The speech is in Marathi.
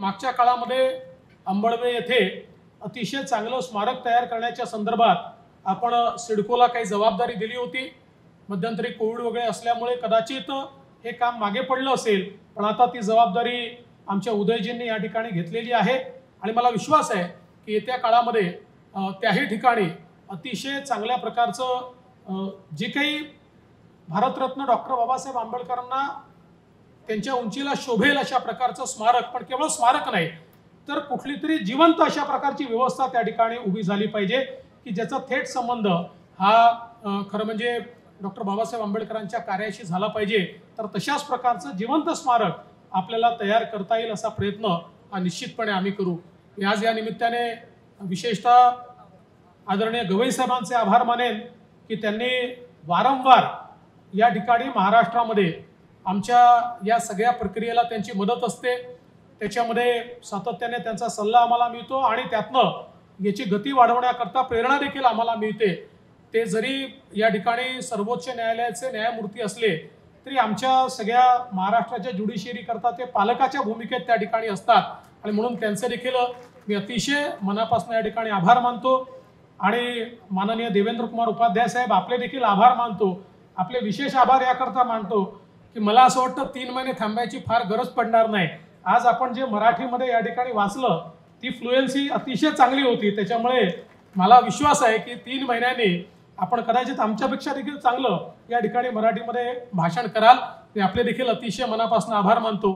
मागच्या काळामध्ये अंबळवे येथे अतिशय चांगलं स्मारक तयार करण्याच्या संदर्भात आपण सिडकोला काही जबाबदारी दिली होती. मध्यंतरी कोविड वगैरे असल्यामुळे कदाचित हे काम मागे पडलं असेल पण आता ती जबाबदारी आमच्या उदयजींनी या ठिकाणी घेतलेली आहे. आणि मला विश्वास आहे की येत्या काळामध्ये त्याही ठिकाणी अतिशय चांगल्या प्रकारचं जे काही भारतरत्न डॉक्टर बाबासाहेब आंबेडकरांना त्यांच्या उंचीला शोभेल अशा प्रकारचं स्मारक पण केवळ स्मारक नाही तर कुठली तरी जिवंत अशा प्रकारची व्यवस्था त्या ठिकाणी उभी झाली पाहिजे की ज्याचा थेट संबंध हा खरं म्हणजे डॉक्टर बाबासाहेब आंबेडकरांच्या कार्याशी झाला पाहिजे तर तशाच प्रकारचं जिवंत स्मारक आपल्याला तयार करता येईल असा प्रयत्न हा निश्चितपणे आम्ही करू. मी आज या निमित्ताने विशेषतः आदरणीय गवई साहेबांचे आभार मानेन की त्यांनी वारंवार या ठिकाणी महाराष्ट्रामध्ये आमच्या या सगळ्या प्रक्रियेला त्यांची मदत असते. त्याच्यामध्ये सातत्याने त्यांचा सल्ला आम्हाला मिळतो आणि त्यातनं याची गती वाढवण्याकरता प्रेरणा देखील आम्हाला मिळते. ते जरी या ठिकाणी सर्वोच्च न्यायालयाचे न्यायमूर्ती असले तरी आमच्या सगळ्या महाराष्ट्राच्या ज्युडिशियरी करता ते पालकाच्या भूमिकेत त्या ठिकाणी असतात. आणि म्हणून त्यांचे देखील मी अतिशय मनापासून या ठिकाणी आभार मानतो. आणि माननीय देवेंद्र कुमार उपाध्याय साहेब आपले देखील आभार मानतो. आपले विशेष आभार याकरता मानतो. की मला असं वाटतं तीन महिने थांबायची फार गरज पडणार नाही. आज आपण जे मराठीमध्ये या ठिकाणी वाचलं ती फ्लुएन्सी अतिशय चांगली होती. त्याच्यामुळे मला विश्वास आहे की तीन महिन्यांनी आपण कदाचित आमच्यापेक्षा देखील चांगलं या ठिकाणी मराठीमध्ये भाषण कराल. मी आपले देखील अतिशय मनापासून आभार मानतो.